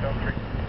don't drink.